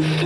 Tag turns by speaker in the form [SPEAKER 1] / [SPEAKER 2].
[SPEAKER 1] London.